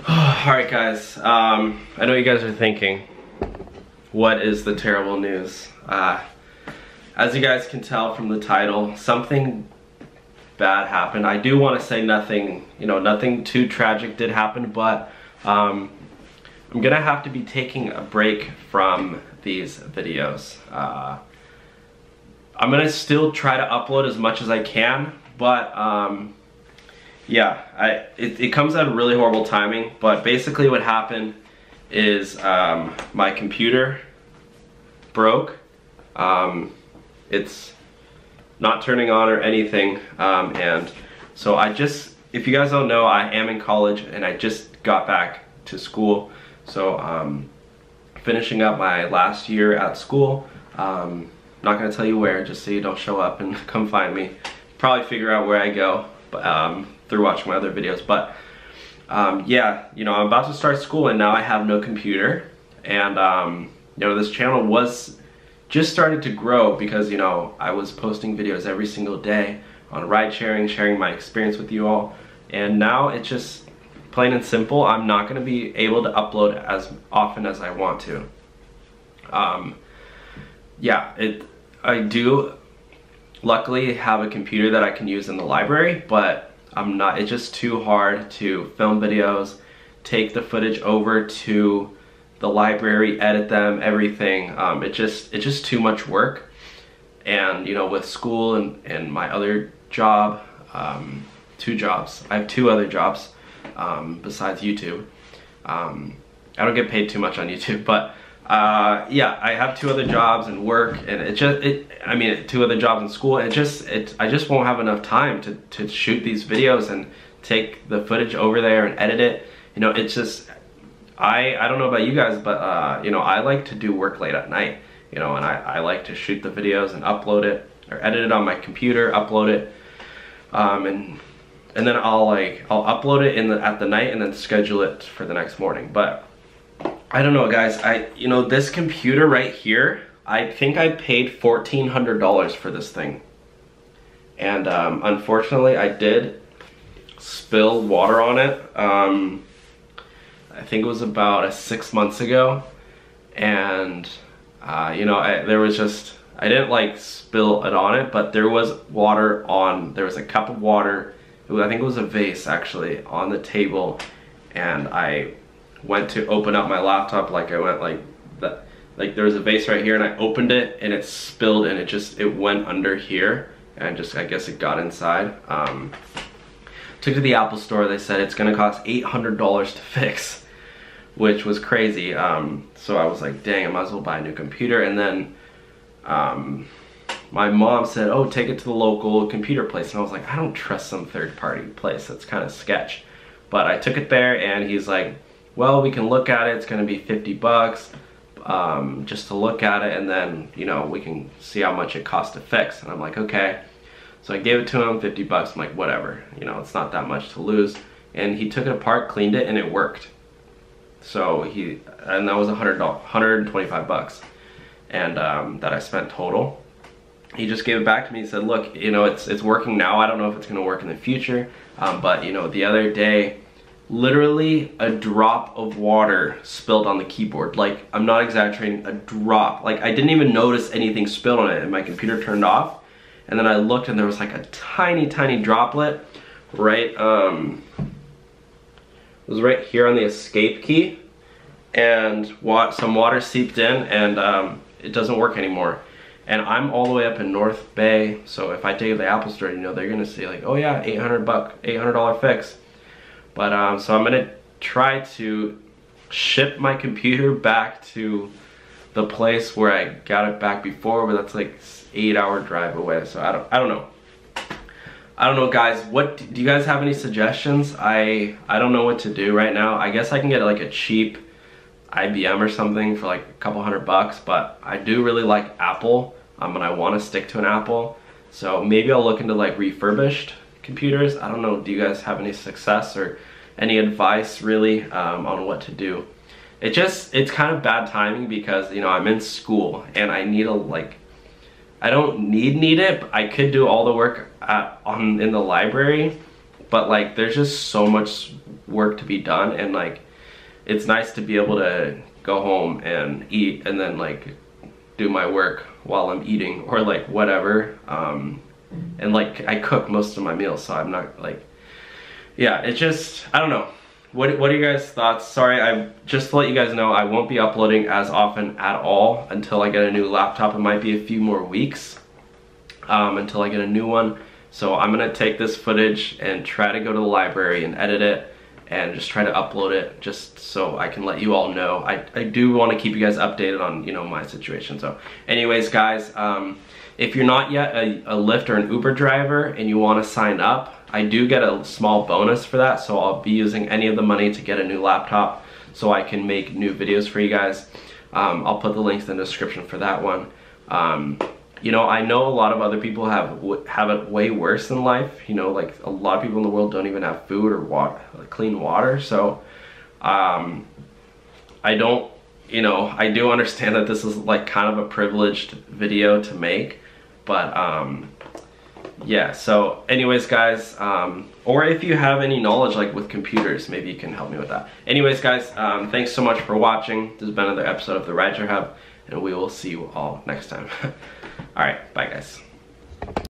Alright guys, um, I know you guys are thinking, what is the terrible news? Uh, as you guys can tell from the title, something bad happened. I do want to say nothing, you know, nothing too tragic did happen, but um, I'm gonna have to be taking a break from these videos. Uh, I'm gonna still try to upload as much as I can, but um, yeah, I, it, it comes at a really horrible timing, but basically what happened is um, my computer broke. Um, it's not turning on or anything, um, and so I just, if you guys don't know, I am in college and I just got back to school, so um, finishing up my last year at school. Um, not gonna tell you where, just so you don't show up and come find me. Probably figure out where I go, but um, through watching my other videos. But um, yeah, you know, I'm about to start school and now I have no computer. And um, you know, this channel was just started to grow because you know, I was posting videos every single day on ride sharing, sharing my experience with you all. And now it's just plain and simple, I'm not gonna be able to upload as often as I want to. Um, yeah, it, I do luckily have a computer that I can use in the library, but I'm not, it's just too hard to film videos, take the footage over to the library, edit them, everything. Um, it just, it's just too much work. And, you know, with school and, and my other job, um, two jobs, I have two other jobs um, besides YouTube. Um, I don't get paid too much on YouTube, but uh, yeah, I have two other jobs and work, and it just, it, I mean, two other jobs in school. It just, it, I just won't have enough time to, to shoot these videos and take the footage over there and edit it. You know, it's just, I, I don't know about you guys, but uh, you know, I like to do work late at night. You know, and I, I like to shoot the videos and upload it or edit it on my computer, upload it, um, and and then I'll like I'll upload it in the at the night and then schedule it for the next morning. But I don't know guys, I you know this computer right here, I think I paid $1,400 for this thing. And um, unfortunately I did spill water on it. Um, I think it was about uh, six months ago. And uh, you know, I, there was just, I didn't like spill it on it, but there was water on, there was a cup of water, was, I think it was a vase actually, on the table. And I went to open up my laptop like I went like that like there was a vase right here and I opened it and it spilled and it just it went under here and just I guess it got inside. Um, took to the Apple store. They said it's gonna cost $800 to fix which was crazy. Um, so I was like dang I might as well buy a new computer. And then um, my mom said oh take it to the local computer place. And I was like I don't trust some third-party place. That's kind of sketch. But I took it there and he's like well, we can look at it, it's gonna be 50 bucks um, just to look at it and then, you know, we can see how much it costs to fix. And I'm like, okay. So I gave it to him, 50 bucks, I'm like, whatever, you know, it's not that much to lose. And he took it apart, cleaned it, and it worked. So he, and that was 100, 125 bucks. And um, that I spent total. He just gave it back to me and said, look, you know, it's, it's working now. I don't know if it's gonna work in the future. Um, but you know, the other day, literally a drop of water spilled on the keyboard. Like, I'm not exaggerating, a drop. Like, I didn't even notice anything spilled on it and my computer turned off. And then I looked and there was like a tiny, tiny droplet right, um, it was right here on the escape key. And what, some water seeped in and um, it doesn't work anymore. And I'm all the way up in North Bay, so if I take it to the Apple store, you know, they're gonna say like, oh yeah, 800 buck, $800 fix. But um, so I'm gonna try to ship my computer back to the place where I got it back before, but that's like eight hour drive away. So I don't, I don't know. I don't know guys, what, do you guys have any suggestions? I, I don't know what to do right now. I guess I can get like a cheap IBM or something for like a couple hundred bucks, but I do really like Apple, um, and I wanna stick to an Apple. So maybe I'll look into like refurbished computers. I don't know, do you guys have any success or any advice really um, on what to do? It just, it's kind of bad timing because, you know, I'm in school and I need a, like, I don't need need it, I could do all the work at, on in the library, but like there's just so much work to be done and like it's nice to be able to go home and eat and then like do my work while I'm eating or like whatever. Um, and like I cook most of my meals, so I'm not like, yeah, it's just, I don't know. What, what are you guys thoughts? Sorry, I just to let you guys know, I won't be uploading as often at all until I get a new laptop. It might be a few more weeks um, until I get a new one. So I'm gonna take this footage and try to go to the library and edit it and just try to upload it just so I can let you all know. I, I do want to keep you guys updated on, you know, my situation. So anyways, guys, um, if you're not yet a, a Lyft or an Uber driver and you want to sign up, I do get a small bonus for that. So I'll be using any of the money to get a new laptop so I can make new videos for you guys. Um, I'll put the links in the description for that one. Um, you know, I know a lot of other people have have it way worse in life. You know, like a lot of people in the world don't even have food or water, like clean water. So, um, I don't, you know, I do understand that this is like kind of a privileged video to make, but um, yeah. So, anyways, guys, um, or if you have any knowledge like with computers, maybe you can help me with that. Anyways, guys, um, thanks so much for watching. This has been another episode of the Rideshare Hub, and we will see you all next time. All right, bye guys.